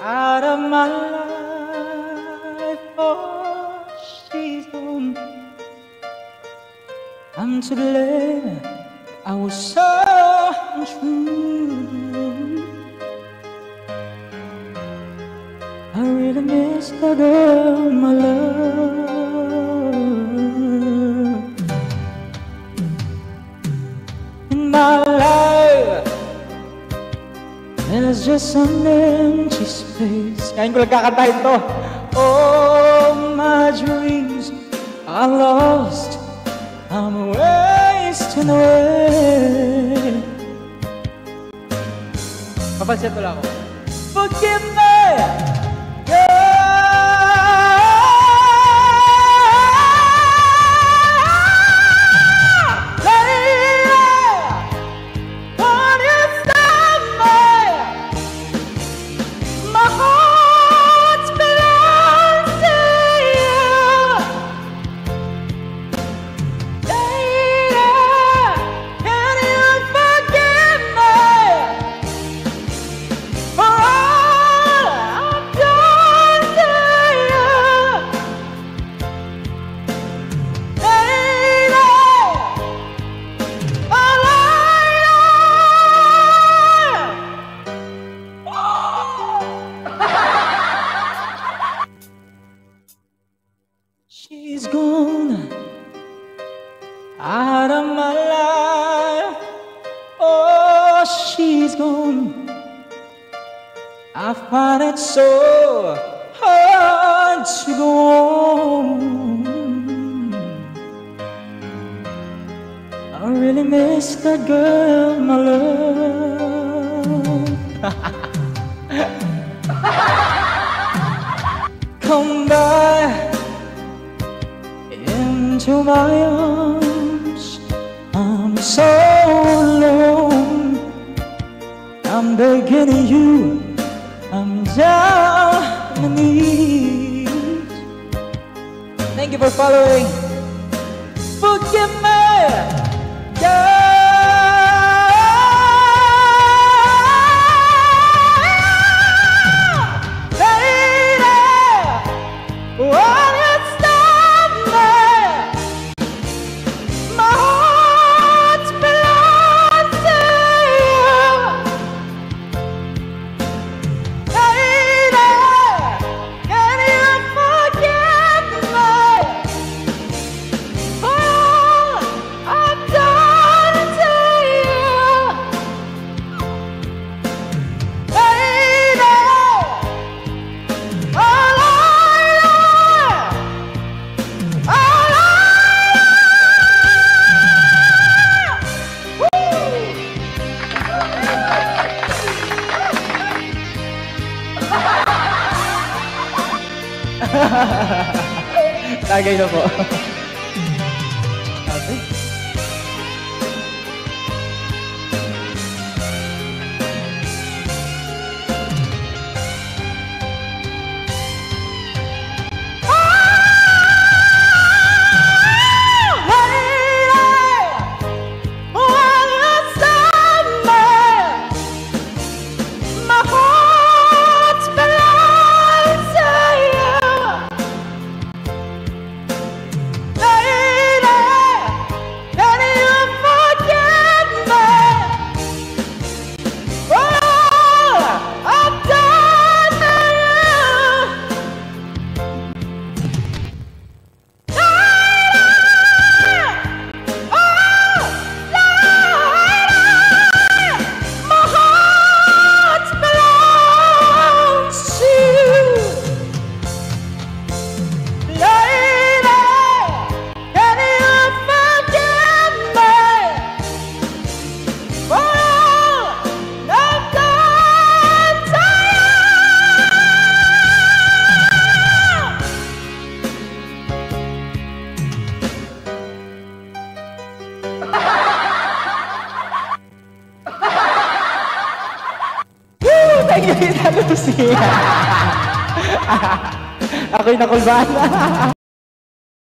out of my life. Oh, she's gone. I'm to blame. I was so untrue. I really miss the girl, my love. There's just an empty space. Ngayon ko lang kakantahin to. All my dreams are lost. I'm wasting away. Papansin ko lang ako. Forgive me, my life. Oh, she's gone. I find it so hard to go on. I really miss that girl, my love. Come back into my arms. So alone. I'm begging you. I'm down on. Thank you for following. Forgive me, Tagay na po. Ano to siya? Ako'y nakulbaan.